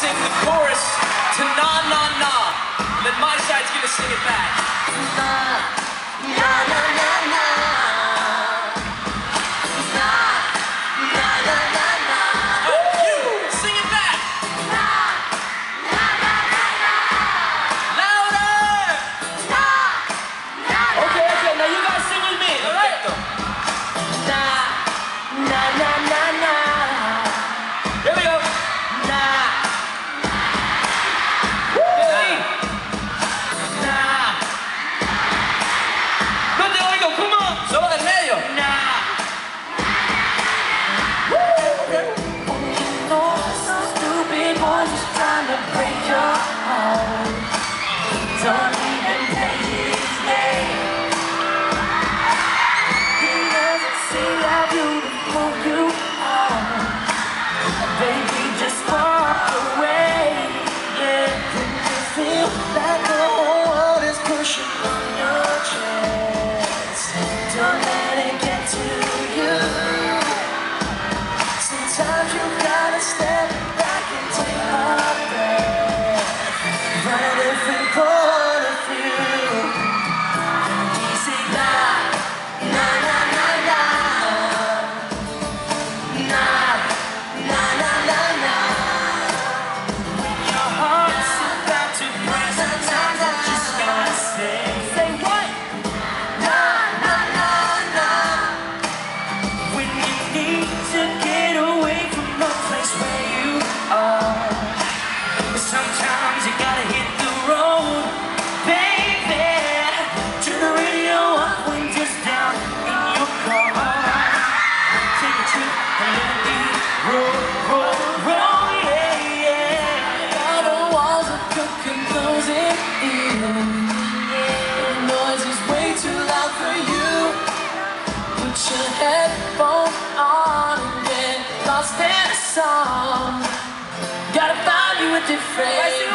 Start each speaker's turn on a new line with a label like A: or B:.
A: sing the chorus to Na Na Na. And then my side's gonna sing it back.
B: time to break your heart. your headphones on and get lost in a song. Gotta find you a different.